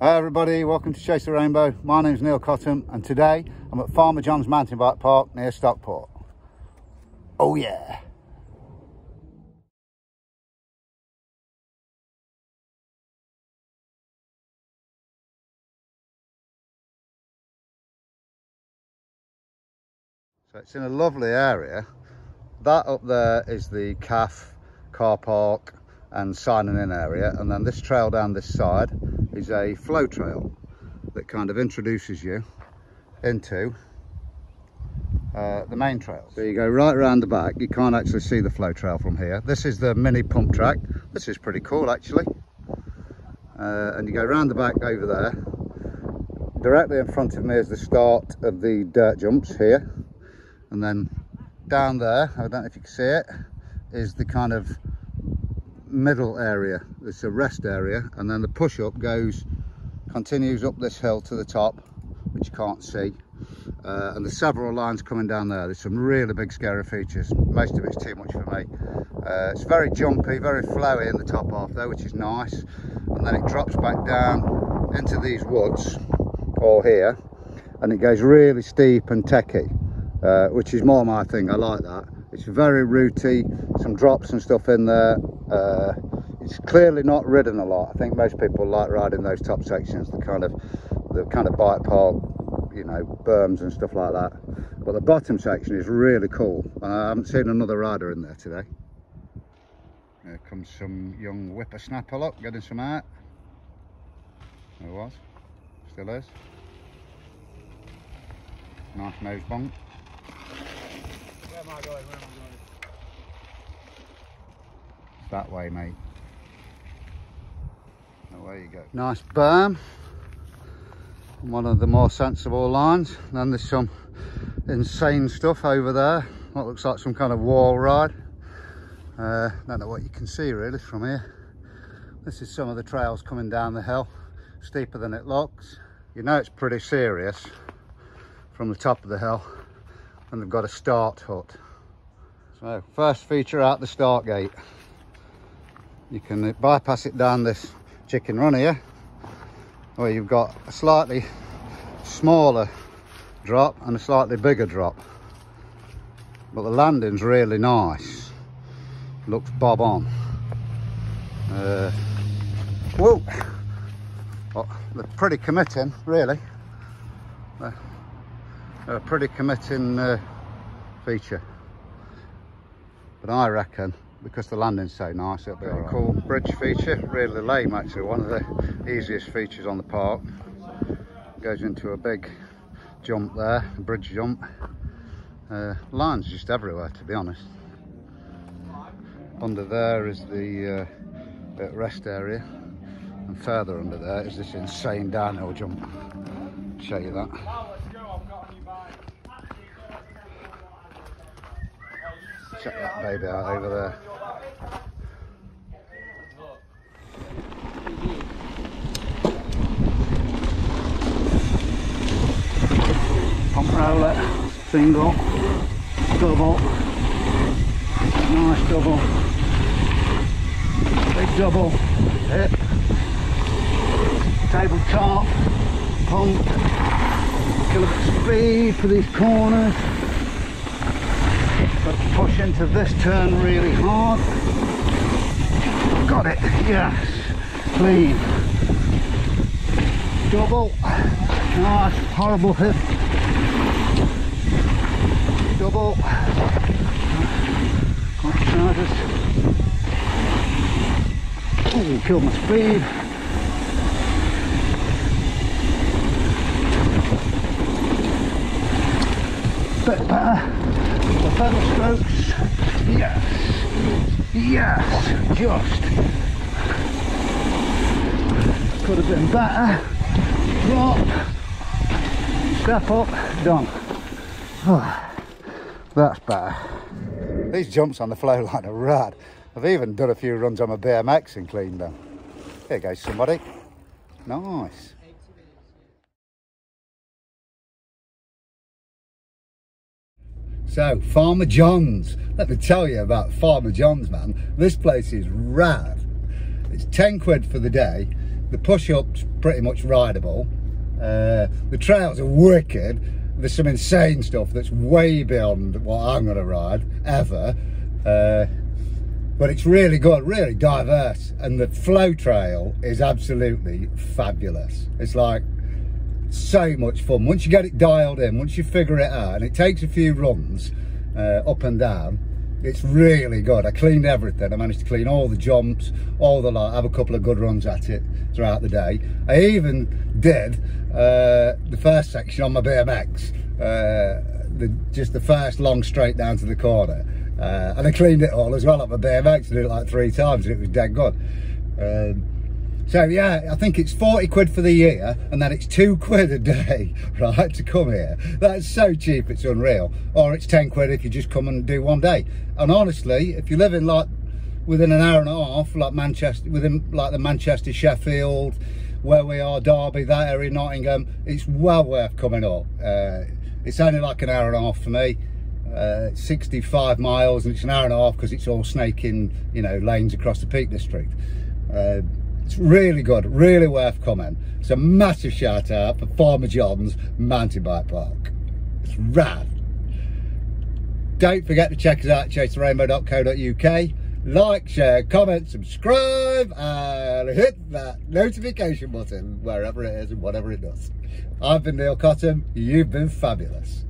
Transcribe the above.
Hi everybody, welcome to Chase the Rainbow. My name is Neil Cotton and today I'm at Farmer John's Mountain Bike Park near Stockport. Oh yeah! So it's in a lovely area. That up there is the CAF car park and signing in area and then this trail down this side is a flow trail that kind of introduces you into uh, the main trail. So you go right around the back, you can't actually see the flow trail from here. This is the mini pump track. This is pretty cool actually. Uh, and you go around the back over there. Directly in front of me is the start of the dirt jumps here and then down there i don't know if you can see it is the kind of middle area it's a rest area and then the push-up goes continues up this hill to the top which you can't see uh, and there's several lines coming down there there's some really big scary features most of it's too much for me uh, it's very jumpy very flowy in the top half there which is nice and then it drops back down into these woods all here and it goes really steep and techy uh, which is more my thing. I like that. It's very rooty, some drops and stuff in there. Uh, it's clearly not ridden a lot. I think most people like riding those top sections, the kind of the kind of bike park, you know, berms and stuff like that. But the bottom section is really cool. I haven't seen another rider in there today. Here comes some young whippersnapper look, getting some out. There was, still is. Nice nose bump. Where am I going? Where am I going? That way, mate. Away you go. Nice berm. One of the more sensible lines. Then there's some insane stuff over there. What looks like some kind of wall ride. Uh, don't know what you can see really from here. This is some of the trails coming down the hill. Steeper than it looks. You know it's pretty serious from the top of the hill and they've got a start hut. So first feature out the start gate. You can bypass it down this chicken run here where you've got a slightly smaller drop and a slightly bigger drop. But the landing's really nice. Looks bob on. Uh, whoa! Well, they're pretty committing, really. They're a pretty committing uh, feature. But I reckon because the landing's so nice, it'll be right. cool bridge feature. Really lame actually, one of the easiest features on the park. Goes into a big jump there, a bridge jump. Uh, lines just everywhere to be honest. Under there is the uh, rest area and further under there is this insane downhill jump. I'll show you that. Check that baby out over there. Pump roller, single, double, nice double, big double, hip, tabletop, pump, kill of speed for these corners. Push into this turn really hard. Got it, yes, clean. Double, nice, horrible hit. Double, got Oh, killed my speed. Bit better the pedal strokes. Yes. Yes. Just. Could have been better. Drop. Step up. Done. Oh, that's better. These jumps on the flow line are rad. I've even done a few runs on my BMX and cleaned them. Here goes somebody. Nice. So, Farmer John's. Let me tell you about Farmer John's, man. This place is rad. It's 10 quid for the day. the push-up's pretty much rideable. Uh, the trails are wicked. There's some insane stuff that's way beyond what I'm going to ride ever. Uh, but it's really good, really diverse. And the flow trail is absolutely fabulous. It's like so much fun. Once you get it dialed in, once you figure it out, and it takes a few runs uh, up and down, it's really good. I cleaned everything. I managed to clean all the jumps, all the like, have a couple of good runs at it throughout the day. I even did uh, the first section on my BMX, uh, the, just the first long straight down to the corner. Uh, and I cleaned it all as well up my BMX. I did it like three times and it was dead good. Um, so yeah, I think it's 40 quid for the year and then it's two quid a day, right, to come here. That's so cheap, it's unreal. Or it's 10 quid if you just come and do one day. And honestly, if you live in like within an hour and a half, like Manchester, within like the Manchester, Sheffield, where we are, Derby, that area, Nottingham, it's well worth coming up. Uh, it's only like an hour and a half for me. Uh, 65 miles and it's an hour and a half because it's all snaking, you know, lanes across the Peak District. Uh, it's really good, really worth coming. It's a massive shout out for Farmer John's Mountain Bike Park. It's rad. Don't forget to check us out at chasetherainbow.co.uk. Like, share, comment, subscribe, and hit that notification button wherever it is and whatever it does. I've been Neil Cotton. You've been fabulous.